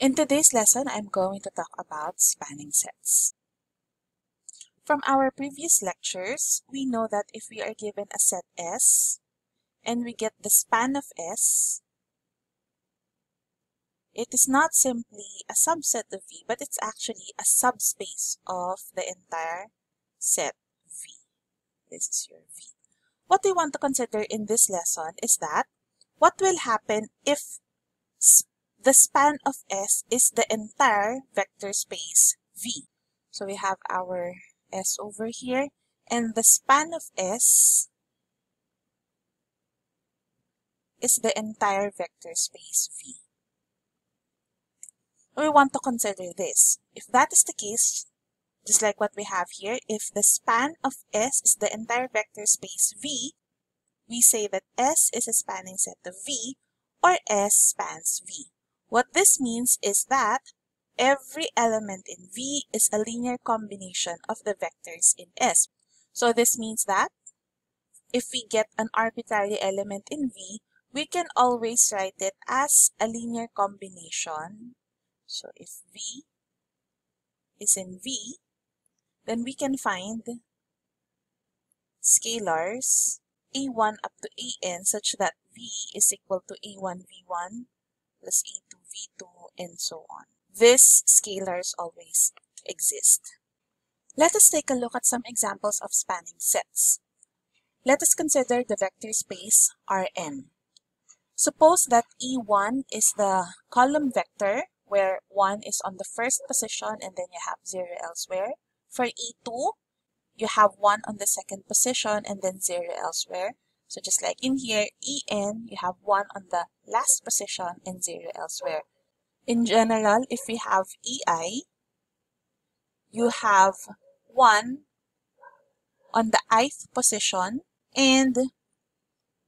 In today's lesson, I'm going to talk about spanning sets. From our previous lectures, we know that if we are given a set S and we get the span of S, it is not simply a subset of V, but it's actually a subspace of the entire set V. This is your V. What we want to consider in this lesson is that what will happen if the span of S is the entire vector space V. So we have our S over here, and the span of S is the entire vector space V. We want to consider this. If that is the case, just like what we have here, if the span of S is the entire vector space V, we say that S is a spanning set of V or S spans V. What this means is that every element in V is a linear combination of the vectors in S. So this means that if we get an arbitrary element in V, we can always write it as a linear combination. So if V is in V, then we can find scalars a1 up to an such that v is equal to a1 v1 plus a2 v2 and so on. These scalars always exist. Let us take a look at some examples of spanning sets. Let us consider the vector space Rn. Suppose that E1 is the column vector where 1 is on the first position and then you have 0 elsewhere. For E2, you have 1 on the second position and then 0 elsewhere. So just like in here, En, you have 1 on the last position and 0 elsewhere. In general, if we have Ei, you have 1 on the ith position and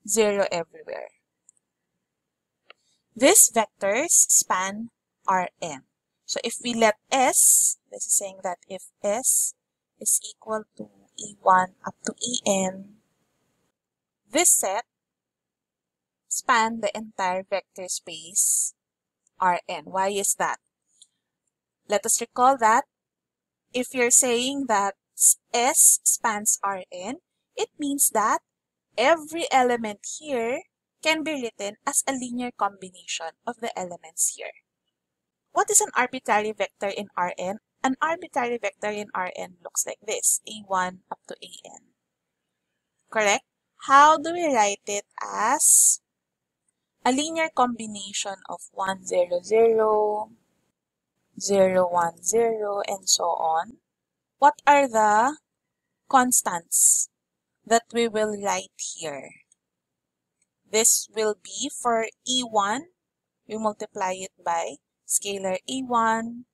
0 everywhere. These vectors span Rn. So if we let S, this is saying that if S is equal to E1 up to En. This set span the entire vector space Rn. Why is that? Let us recall that if you're saying that S spans Rn, it means that every element here can be written as a linear combination of the elements here. What is an arbitrary vector in Rn? An arbitrary vector in Rn looks like this, a1 up to an. Correct? How do we write it as a linear combination of 1, 0, 0, 0, 1, 0, and so on? What are the constants that we will write here? This will be for E1, we multiply it by scalar E1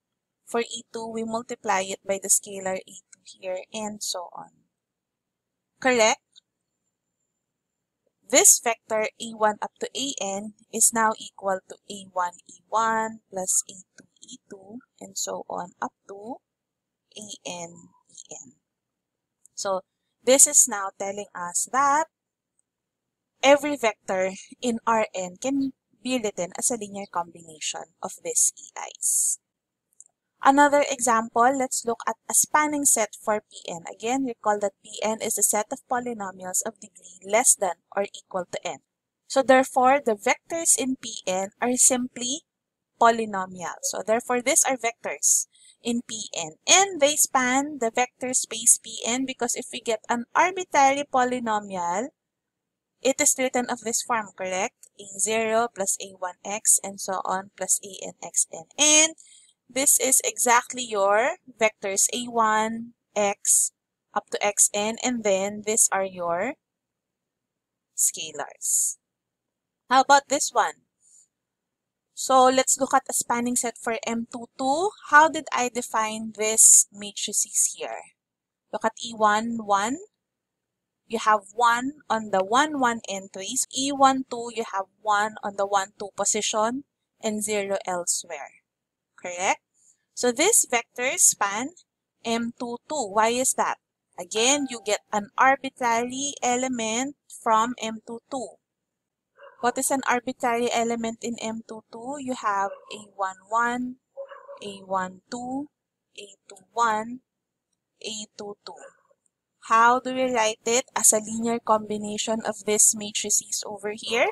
for E2, we multiply it by the scalar E2 here, and so on. Correct? This vector a1 up to an is now equal to a1 e1 plus a2 e2 and so on up to an en. So this is now telling us that every vector in Rn can be written as a linear combination of these ei's. Another example, let's look at a spanning set for Pn. Again, recall that Pn is a set of polynomials of degree less than or equal to n. So therefore, the vectors in Pn are simply polynomials. So therefore, these are vectors in Pn. And they span the vector space Pn because if we get an arbitrary polynomial, it is written of this form, correct? a0 plus a1x and so on plus anxn. And this is exactly your vectors a1, x, up to xn, and then these are your scalars. How about this one? So let's look at a spanning set for M22. How did I define this matrices here? Look at E1, 1. You have 1 on the 1, 1 entries. E1, 2, you have 1 on the 1, 2 position and 0 elsewhere correct? So this vector span M22. Why is that? Again, you get an arbitrary element from M22. What is an arbitrary element in M22? You have A11, A12, A21, A22. How do we write it as a linear combination of these matrices over here?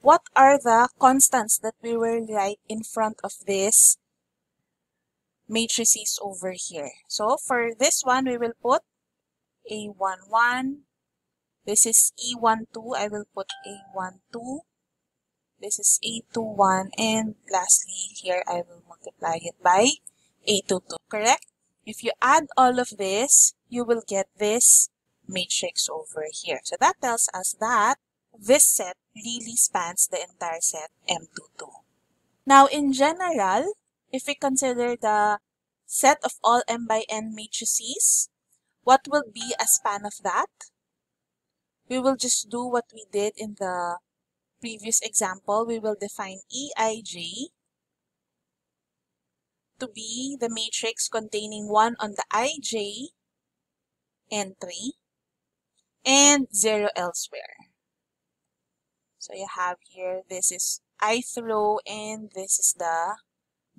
What are the constants that we will write in front of this matrices over here? So for this one, we will put A11. This is E12. I will put A12. This is A21. And lastly, here I will multiply it by A22. Correct? If you add all of this, you will get this matrix over here. So that tells us that this set really spans the entire set M22. Now, in general, if we consider the set of all m by n matrices, what will be a span of that? We will just do what we did in the previous example. We will define EIJ to be the matrix containing 1 on the ij entry and 0 elsewhere. So you have here, this is ith row and this is the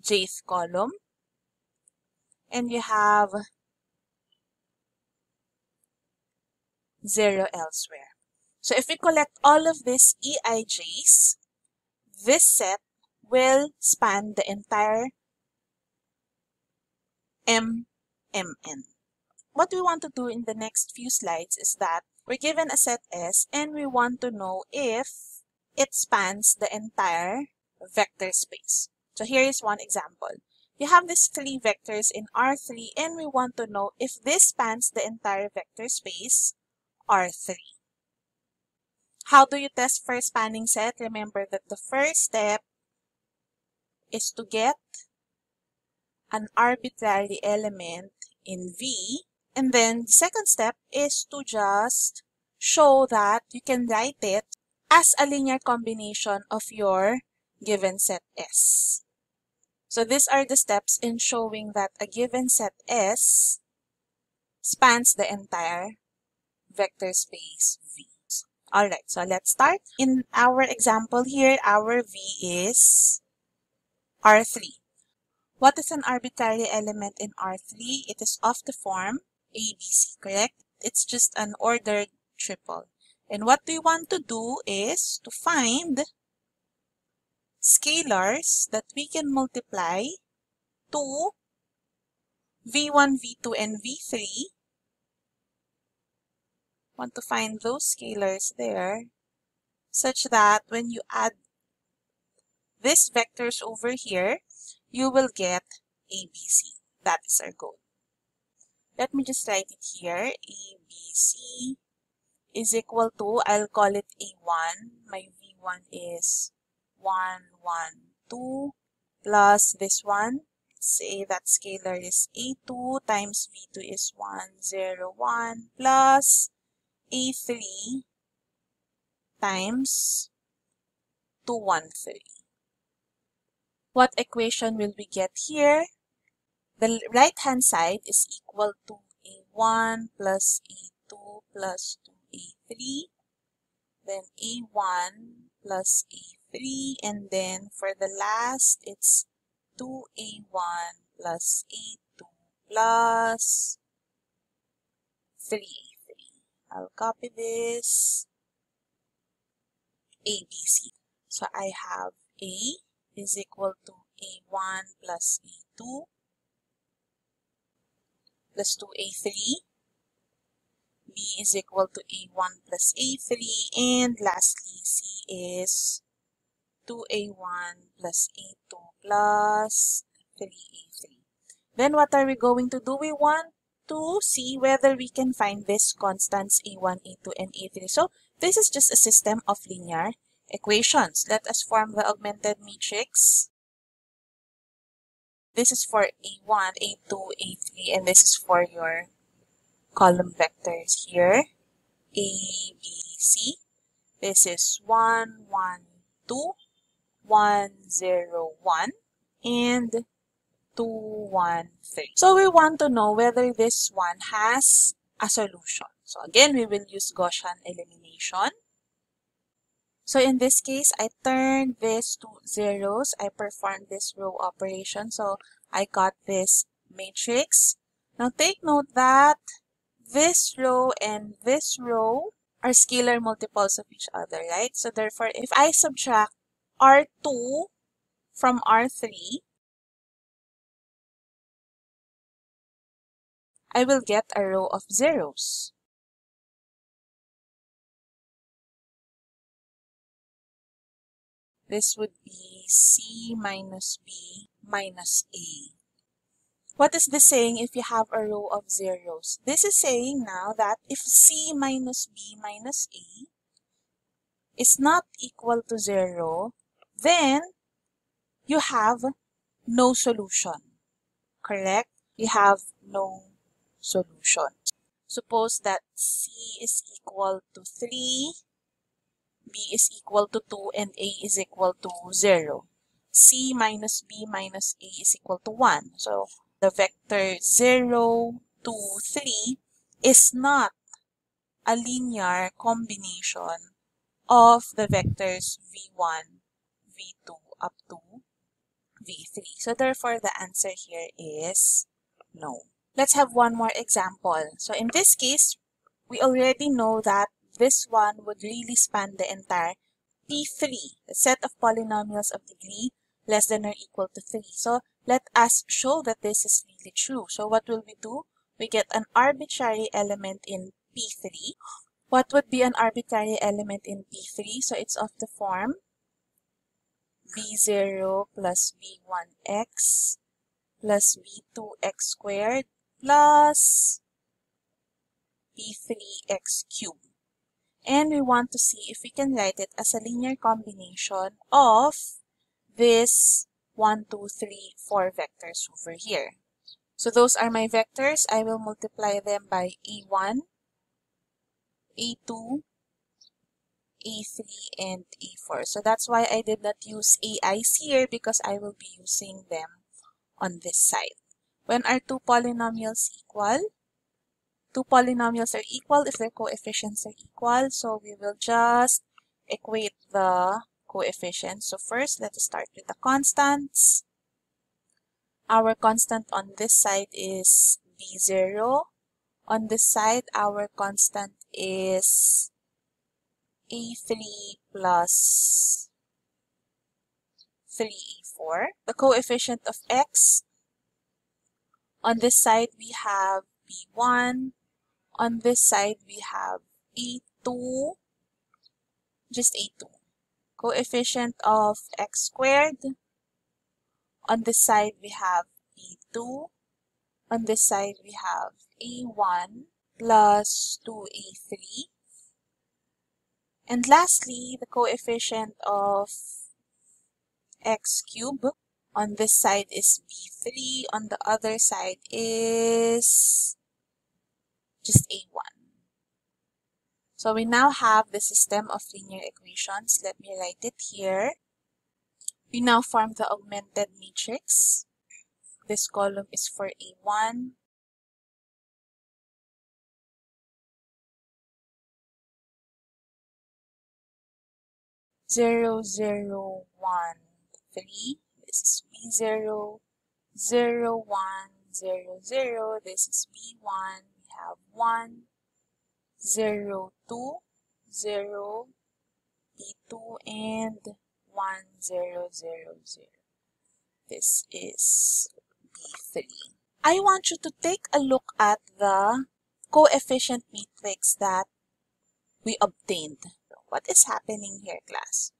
jth column. And you have 0 elsewhere. So if we collect all of these EIJs, this set will span the entire MMN. What we want to do in the next few slides is that we're given a set S and we want to know if it spans the entire vector space. So here is one example. You have these three vectors in R3 and we want to know if this spans the entire vector space R3. How do you test for a spanning set? Remember that the first step is to get an arbitrary element in V. And then the second step is to just show that you can write it as a linear combination of your given set S. So these are the steps in showing that a given set S spans the entire vector space V. Alright, so let's start. In our example here, our V is R3. What is an arbitrary element in R3? It is of the form ABC, correct? It's just an ordered triple. And what we want to do is to find scalars that we can multiply to V1, V2, and V3. Want to find those scalars there such that when you add these vectors over here, you will get ABC. That is our goal. Let me just write it here. ABC is equal to, I'll call it A1. My V1 is 1, 1, 2 plus this one. Say that scalar is A2 times V2 is 1, 0, 1 plus A3 times 2, 1, 3. What equation will we get here? The right-hand side is equal to A1 plus A2 plus 2A3. Then A1 plus A3. And then for the last, it's 2A1 plus A2 plus 3A3. I'll copy this. ABC. So I have A is equal to A1 plus A2 plus 2A3. B is equal to A1 plus A3. And lastly, C is 2A1 plus A2 plus 3A3. Then what are we going to do? We want to see whether we can find these constants A1, A2, and A3. So this is just a system of linear equations. Let us form the augmented matrix. This is for A1, A2, A3, and this is for your column vectors here. A, B, C. This is 1, 1, 2, 1, 0, 1, and 2, 1, 3. So we want to know whether this one has a solution. So again, we will use Gaussian elimination. So in this case, I turned this to zeros. I performed this row operation. So I got this matrix. Now take note that this row and this row are scalar multiples of each other, right? So therefore, if I subtract R2 from R3, I will get a row of zeros. This would be C minus B minus A. What is this saying if you have a row of zeros? This is saying now that if C minus B minus A is not equal to 0, then you have no solution. Correct? You have no solution. Suppose that C is equal to 3 b is equal to 2 and a is equal to 0. c minus b minus a is equal to 1. So the vector 0, 2, 3 is not a linear combination of the vectors v1, v2 up to v3. So therefore the answer here is no. Let's have one more example. So in this case, we already know that this one would really span the entire P3, the set of polynomials of degree less than or equal to 3. So let us show that this is really true. So what will we do? We get an arbitrary element in P3. What would be an arbitrary element in P3? So it's of the form v0 plus v1x plus v2x squared plus p3x cubed and we want to see if we can write it as a linear combination of this 1, 2, 3, 4 vectors over here. So those are my vectors. I will multiply them by A1, A2, A3, and A4. So that's why I did not use AIs here because I will be using them on this side. When are two polynomials equal? two polynomials are equal if their coefficients are equal. So we will just equate the coefficients. So first, let us start with the constants. Our constant on this side is b0. On this side, our constant is a3 plus 3a4. The coefficient of x, on this side we have b1, on this side, we have a2, just a2. Coefficient of x squared. On this side, we have a2. On this side, we have a1 plus 2a3. And lastly, the coefficient of x cubed. On this side is b3. On the other side is just A1. So we now have the system of linear equations. Let me write it here. We now form the augmented matrix. This column is for A1. Zero, zero, one, three. This is B zero, zero, one, zero, zero. This is B one, We have 1, 0, 2, 0, P2, and 1, 0, 0, 0. This is B3. I want you to take a look at the coefficient matrix that we obtained. What is happening here, class?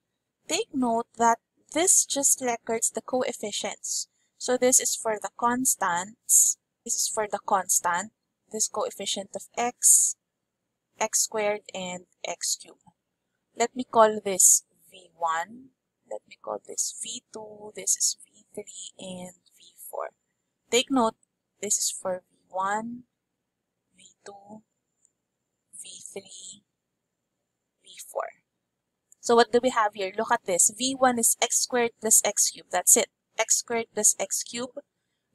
Take note that this just records the coefficients. So this is for the constants. This is for the constant this coefficient of x, x squared, and x cubed. Let me call this v1. Let me call this v2. This is v3 and v4. Take note, this is for v1, v2, v3, v4. So what do we have here? Look at this. v1 is x squared plus x cubed. That's it. x squared plus x cubed.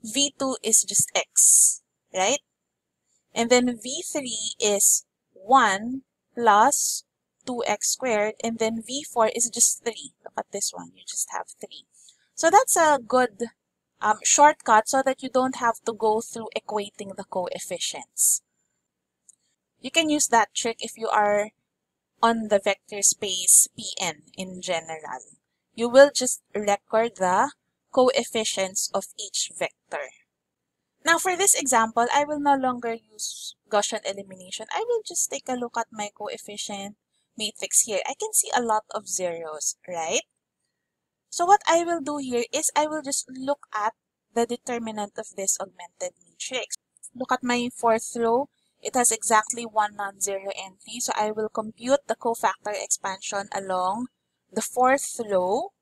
v2 is just x, right? And then V3 is 1 plus 2x squared, and then v4 is just 3. Look at this one, you just have 3. So that's a good um, shortcut so that you don't have to go through equating the coefficients. You can use that trick if you are on the vector space Pn in general. You will just record the coefficients of each vector. Now for this example, I will no longer use Gaussian elimination. I will just take a look at my coefficient matrix here. I can see a lot of zeros, right? So what I will do here is I will just look at the determinant of this augmented matrix. Look at my fourth row. It has exactly one non-zero entry. So I will compute the cofactor expansion along the fourth row.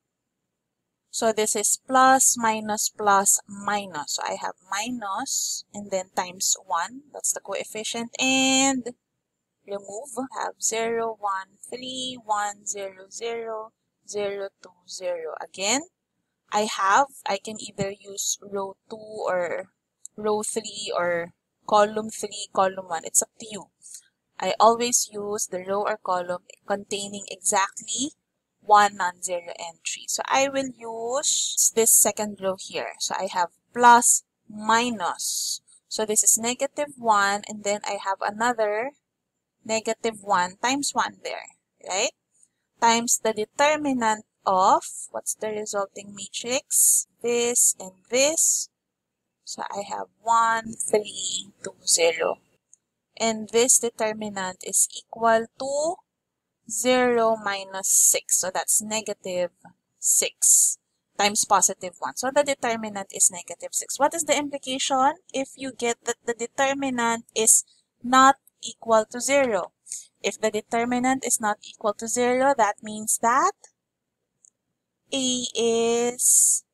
So this is plus, minus, plus, minus. So I have minus and then times 1. That's the coefficient. And remove. I Have 0, 1, 3, 1, 0, 0, 0, 2, 0. Again, I have, I can either use row 2 or row 3 or column 3, column 1. It's up to you. I always use the row or column containing exactly one non-zero entry. So I will use this second row here. So I have plus, minus. So this is negative 1 and then I have another negative 1 times 1 there, right? Times the determinant of, what's the resulting matrix? This and this. So I have 1, 3, 2, 0. And this determinant is equal to 0 minus 6. So that's negative 6 times positive 1. So the determinant is negative 6. What is the implication? If you get that the determinant is not equal to 0. If the determinant is not equal to 0, that means that A is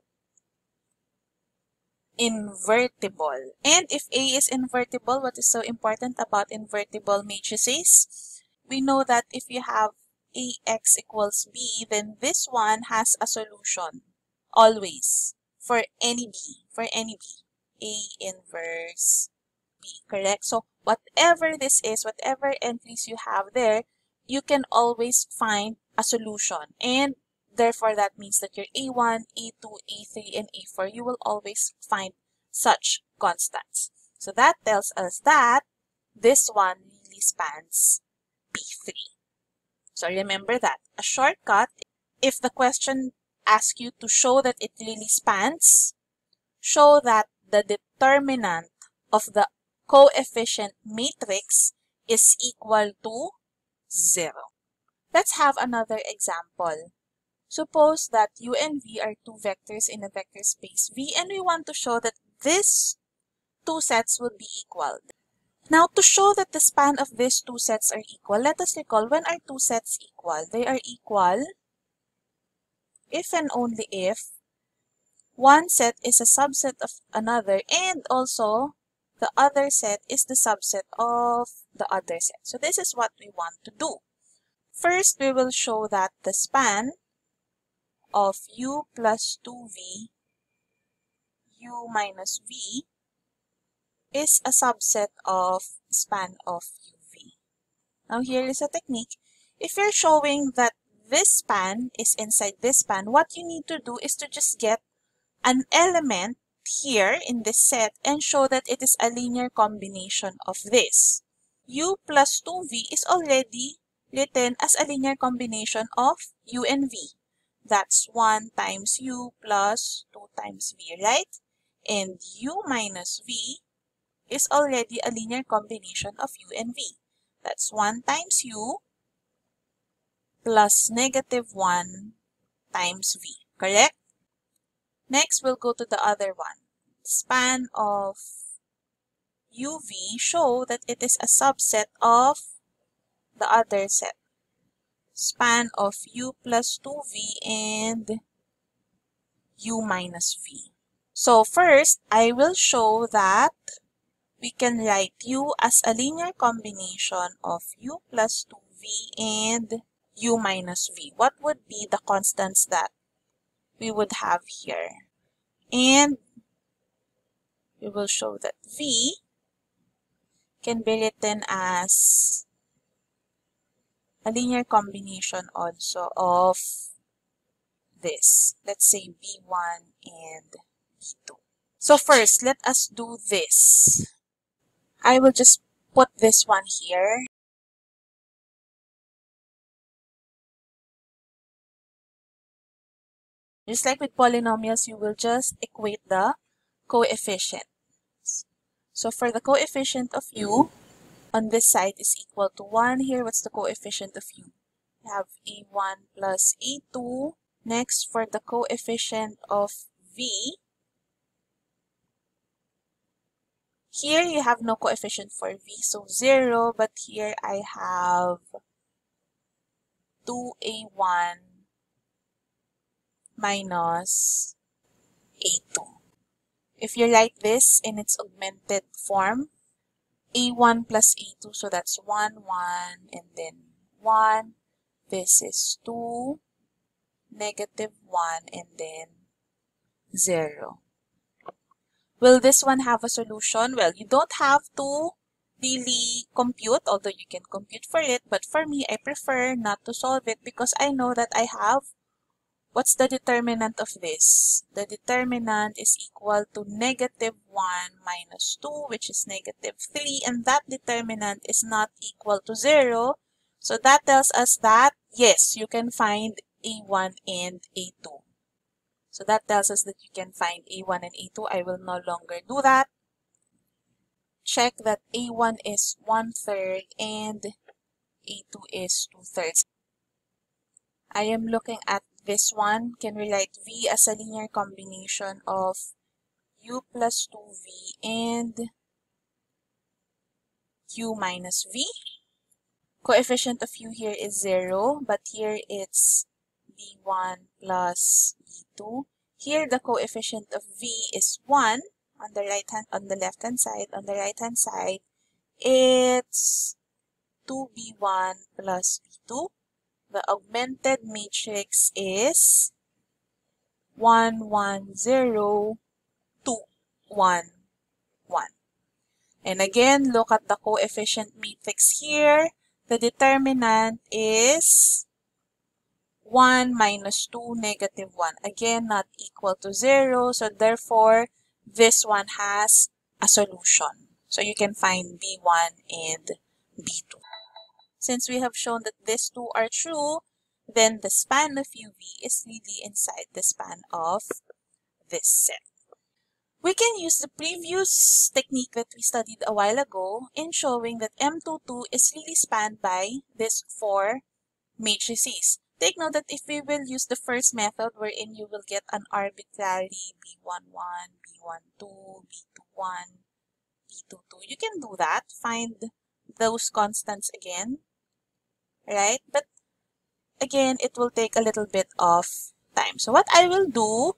invertible. And if A is invertible, what is so important about invertible matrices? We know that if you have AX equals B, then this one has a solution always for any B, for any B. A inverse B, correct? So whatever this is, whatever entries you have there, you can always find a solution. And therefore, that means that your A1, A2, A3, and A4, you will always find such constants. So that tells us that this one really spans P3. So remember that. A shortcut, if the question asks you to show that it really spans, show that the determinant of the coefficient matrix is equal to 0. Let's have another example. Suppose that u and v are two vectors in a vector space V and we want to show that these two sets would be equal. Now, to show that the span of these two sets are equal, let us recall when are two sets equal? They are equal if and only if one set is a subset of another and also the other set is the subset of the other set. So this is what we want to do. First, we will show that the span of u plus 2v, u minus v, is a subset of span of UV. Now here is a technique. If you're showing that this span is inside this span, what you need to do is to just get an element here in this set and show that it is a linear combination of this. u plus 2v is already written as a linear combination of u and v. That's 1 times u plus 2 times v, right? And u minus v is already a linear combination of u and v. That's 1 times u plus negative 1 times v, correct? Next, we'll go to the other one. Span of uv show that it is a subset of the other set. Span of u plus 2v and u minus v. So first, I will show that we can write u as a linear combination of u plus 2v and u minus v. What would be the constants that we would have here? And we will show that v can be written as a linear combination also of this. Let's say B1 and B2. So first, let us do this. I will just put this one here. Just like with polynomials, you will just equate the coefficients. So for the coefficient of u, on this side is equal to 1. Here, what's the coefficient of u? We have a1 plus a2. Next, for the coefficient of v, here you have no coefficient for v, so 0. But here I have 2a1 minus a2. If you write this in its augmented form, a1 plus a2, so that's 1, 1, and then 1. This is 2, negative 1, and then 0. Will this one have a solution? Well, you don't have to really compute, although you can compute for it. But for me, I prefer not to solve it because I know that I have What's the determinant of this? The determinant is equal to negative 1 minus 2, which is negative 3, and that determinant is not equal to 0. So that tells us that, yes, you can find A1 and A2. So that tells us that you can find A1 and A2. I will no longer do that. Check that A1 is 1 third and A2 is 2 thirds. I am looking at this one, can relate V as a linear combination of U plus 2V and U minus V? Coefficient of U here is 0, but here it's V1 plus V2. Here the coefficient of V is 1 on the right hand on the left hand side. On the right hand side, it's 2B1 plus V2 the augmented matrix is 1, 1, 0, 2, 1, 1. And again, look at the coefficient matrix here. The determinant is 1 minus 2, negative 1. Again, not equal to 0. So therefore, this one has a solution. So you can find B1 and B2. Since we have shown that these two are true, then the span of UV is really inside the span of this set. We can use the previous technique that we studied a while ago in showing that M22 is really spanned by these four matrices. Take note that if we will use the first method wherein you will get an arbitrary B11, B12, B21, B22, you can do that. Find those constants again right? But again, it will take a little bit of time. So what I will do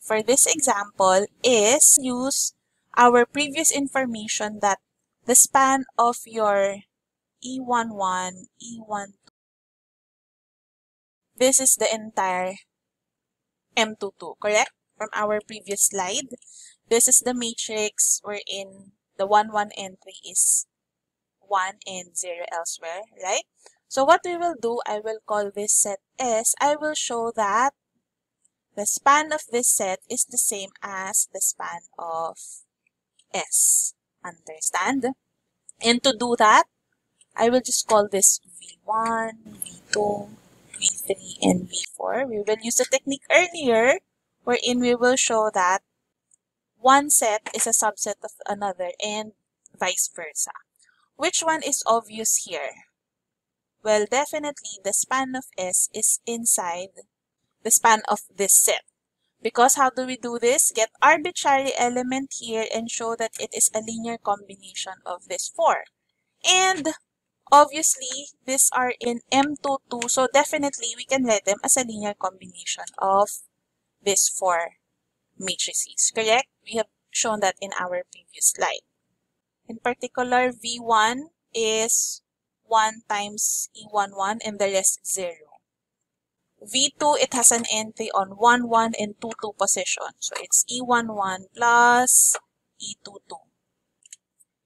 for this example is use our previous information that the span of your E11, E12, this is the entire M22, correct? From our previous slide. This is the matrix wherein the 1, 1, and 3 is 1 and 0 elsewhere, right? So what we will do, I will call this set S. I will show that the span of this set is the same as the span of S. Understand? And to do that, I will just call this V1, V2, V3, and V4. We will use the technique earlier wherein we will show that one set is a subset of another and vice versa. Which one is obvious here? Well, definitely the span of S is inside the span of this set. Because how do we do this? Get arbitrary element here and show that it is a linear combination of this 4. And obviously, these are in M22, so definitely we can write them as a linear combination of these 4 matrices. Correct? We have shown that in our previous slide. In particular, V1 is 1 times E11 and the rest 0. V2, it has an entry on 1, 1 and 2, 2 position. So it's E11 plus E22.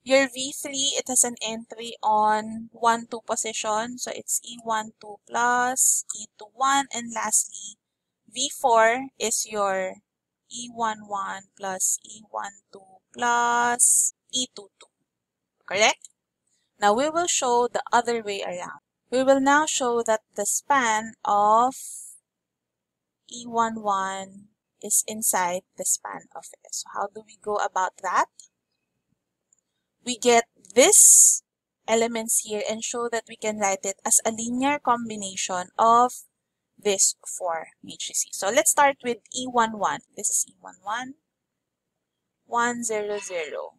Your V3, it has an entry on 1, 2 position. So it's E12 plus E21. And lastly, V4 is your E11 plus E12 plus E22. Correct? Now we will show the other way around. We will now show that the span of E11 is inside the span of S. So how do we go about that? We get this elements here and show that we can write it as a linear combination of these four matrices. So let's start with E11. This is E11, 1, 0, 0.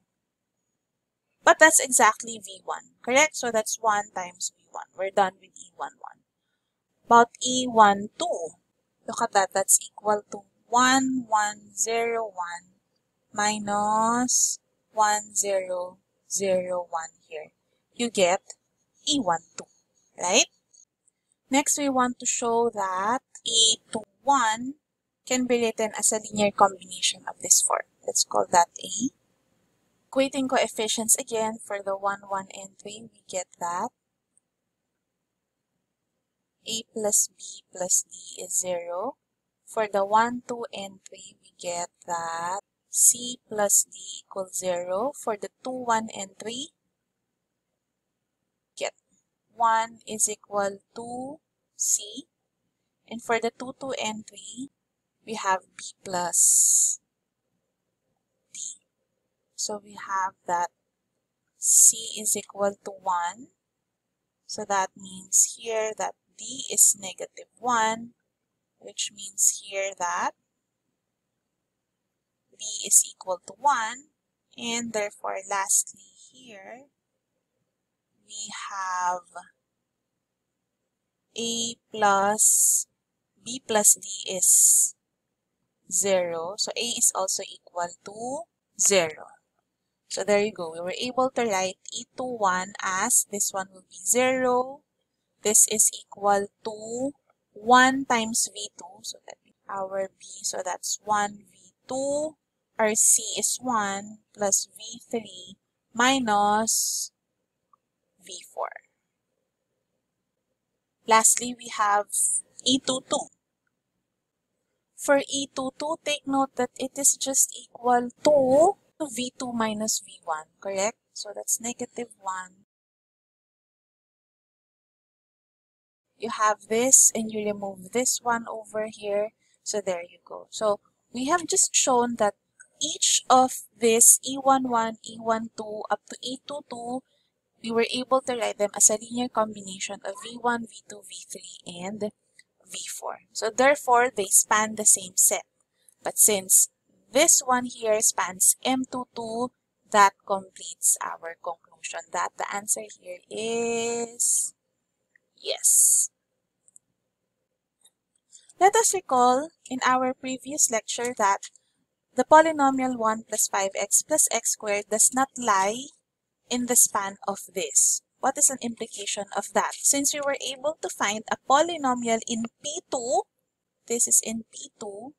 But that's exactly V1, correct? So that's 1 times V1. We're done with E11. About E12, look at that. That's equal to 1, 1, 0, 1 minus 1, 0, 0, 1 here. You get E12, right? Next, we want to show that E21 can be written as a linear combination of this four. Let's call that A. Equating coefficients again for the 1, 1, and 3, we get that A plus B plus D is 0. For the 1, 2, and 3, we get that C plus D equals 0. For the 2, 1, and 3, get 1 is equal to C. And for the 2, 2, and 3, we have B plus. So we have that C is equal to 1. So that means here that D is negative 1, which means here that B is equal to 1. And therefore, lastly here, we have A plus B plus D is 0. So A is also equal to 0. So there you go. We were able to write E21 as this one will be 0. This is equal to 1 times V2. So that our B. So that's 1 V2. Our C is 1 plus V3 minus V4. Lastly, we have E22. For E22, take note that it is just equal to V2 minus V1, correct? So that's negative 1. You have this and you remove this one over here. So there you go. So we have just shown that each of this E11, E12 up to E22 we were able to write them as a linear combination of V1, V2, V3, and V4. So therefore, they span the same set. But since this one here spans M22, that completes our conclusion that the answer here is yes. Let us recall in our previous lecture that the polynomial 1 plus 5x plus x squared does not lie in the span of this. What is an implication of that? Since we were able to find a polynomial in P2, this is in P2,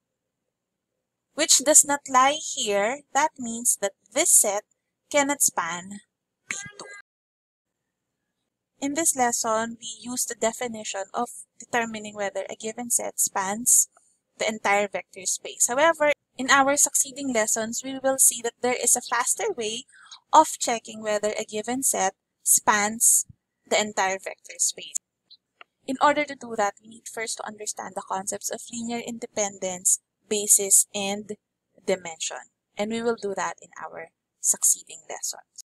which does not lie here, that means that this set cannot span P2. In this lesson, we use the definition of determining whether a given set spans the entire vector space. However, in our succeeding lessons, we will see that there is a faster way of checking whether a given set spans the entire vector space. In order to do that, we need first to understand the concepts of linear independence, basis, and dimension. And we will do that in our succeeding lessons.